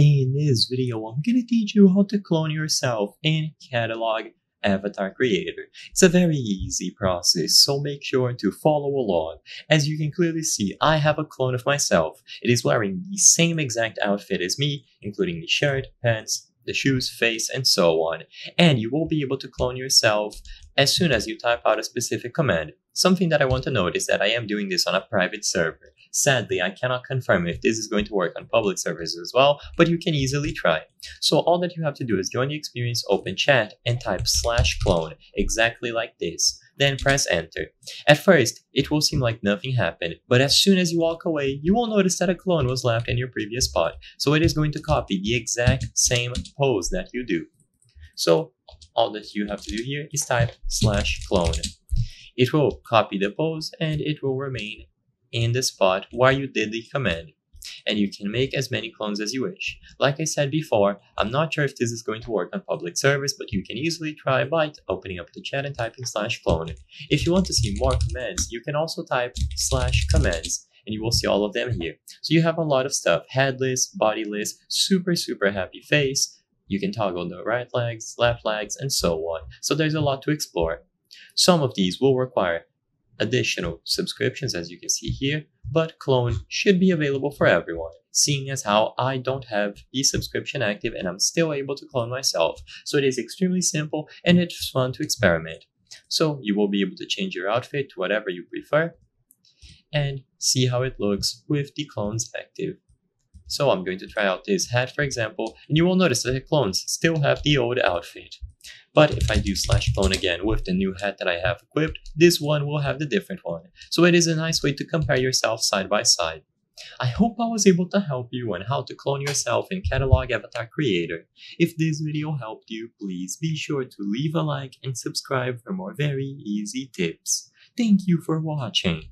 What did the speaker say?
In this video, I'm gonna teach you how to clone yourself in Catalog Avatar Creator. It's a very easy process, so make sure to follow along. As you can clearly see, I have a clone of myself. It is wearing the same exact outfit as me, including the shirt, pants, the shoes, face, and so on. And you will be able to clone yourself as soon as you type out a specific command. Something that I want to note is that I am doing this on a private server. Sadly, I cannot confirm if this is going to work on public servers as well, but you can easily try. So all that you have to do is join the experience open chat and type slash clone, exactly like this. Then press enter. At first, it will seem like nothing happened, but as soon as you walk away, you will notice that a clone was left in your previous spot, so it is going to copy the exact same pose that you do. So all that you have to do here is type slash clone. It will copy the pose and it will remain in the spot where you did the command. And you can make as many clones as you wish. Like I said before, I'm not sure if this is going to work on public servers, but you can easily try by opening up the chat and typing slash clone. If you want to see more commands, you can also type slash commands and you will see all of them here. So you have a lot of stuff, headless, bodiless, super, super happy face. You can toggle the right legs, left legs, and so on. So there's a lot to explore. Some of these will require additional subscriptions as you can see here, but Clone should be available for everyone, seeing as how I don't have the subscription active and I'm still able to clone myself. So it is extremely simple and it's fun to experiment. So you will be able to change your outfit to whatever you prefer and see how it looks with the clones active. So I'm going to try out this hat for example, and you will notice that the clones still have the old outfit. But if I do slash clone again with the new hat that I have equipped, this one will have the different one. So it is a nice way to compare yourself side by side. I hope I was able to help you on how to clone yourself in Catalog Avatar Creator. If this video helped you, please be sure to leave a like and subscribe for more very easy tips. Thank you for watching.